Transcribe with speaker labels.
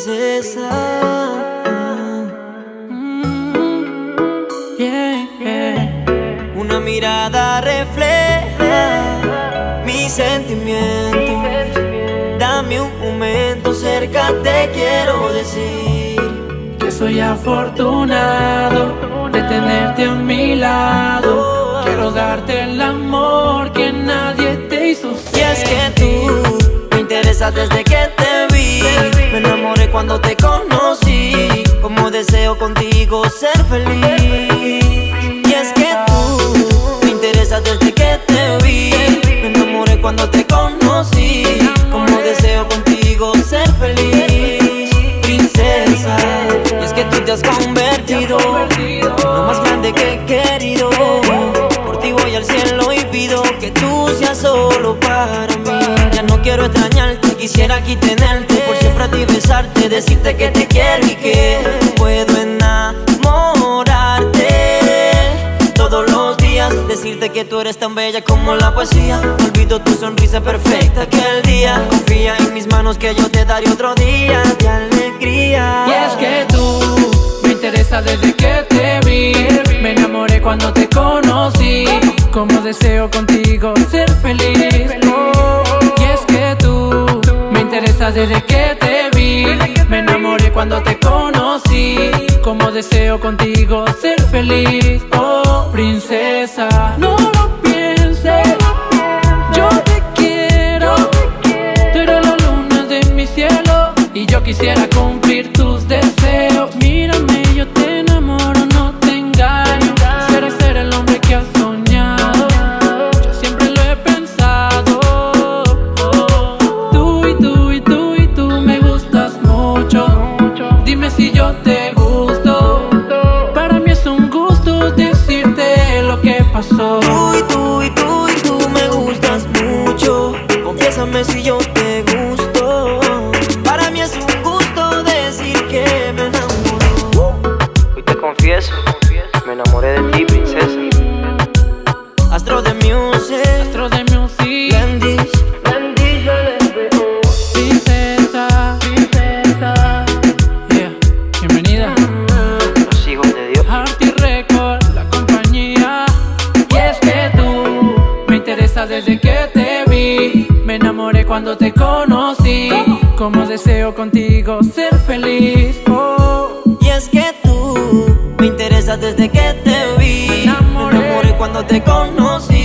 Speaker 1: princesa.
Speaker 2: Mm, yeah, yeah.
Speaker 1: Una mirada refleja mis sentimientos. Dame un momento cerca, te quiero decir
Speaker 2: que soy afortunado de tenerte a mi lado. Quiero darte el amor que nadie te hizo.
Speaker 1: Y es que tú me interesas desde que cuando te conocí. Como deseo contigo ser feliz. Y es que tú me interesas desde que te vi. Me enamoré cuando te conocí. Como deseo contigo ser feliz, princesa. Y es que tú te has convertido lo más grande que querido. Por ti voy al cielo y pido que tú seas solo para mí. Ya no quiero extrañarte, quisiera aquí tenerte. Por siempre a ti besarte, decirte que te quiero y que puedo enamorarte. Todos los días, decirte que tú eres tan bella como la poesía. Olvido tu sonrisa perfecta aquel día. Confía en mis manos que yo te daré otro día de alegría.
Speaker 2: Y es que tú me interesas desde que te vi. Me enamoré cuando te conocí. Como deseo contigo ser desde que te vi. Me enamoré cuando te conocí. Como deseo contigo ser feliz. Oh, Si yo te gusto. Para mí es un gusto decirte lo que pasó.
Speaker 1: Tú y tú y tú y tú me gustas mucho. Confiésame si yo te gusto. Para mí es un gusto decir que me enamoro.
Speaker 3: Hoy te confieso, me enamoré de ti, princesa.
Speaker 1: Astro de music,
Speaker 2: desde que te vi. Me enamoré cuando te conocí. Como deseo contigo ser feliz. Oh,
Speaker 1: Y es que tú me interesas desde que te vi.
Speaker 2: Me enamoré.
Speaker 1: Me enamoré cuando te conocí.